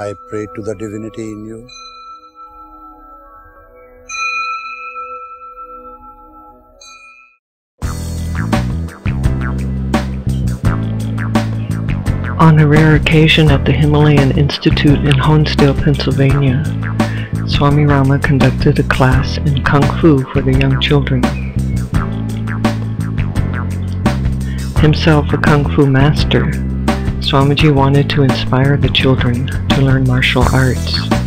I pray to the divinity in you. On a rare occasion at the Himalayan Institute in Honesdale, Pennsylvania, Swami Rama conducted a class in Kung Fu for the young children. Himself a Kung Fu master, Swamiji wanted to inspire the children to learn martial arts.